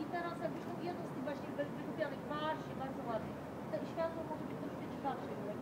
I teraz jakbyś tą jedną z tych właśnie wy- wydłubianych, patrzcie, bardzo ładnie. Światło może być troszkę ciekawsze, jak